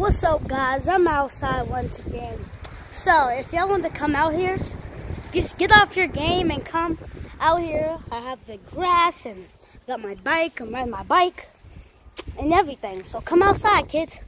What's up guys? I'm outside once again. So if y'all want to come out here, just get off your game and come out here. I have the grass and got my bike. I'm riding my bike and everything. So come outside, kids.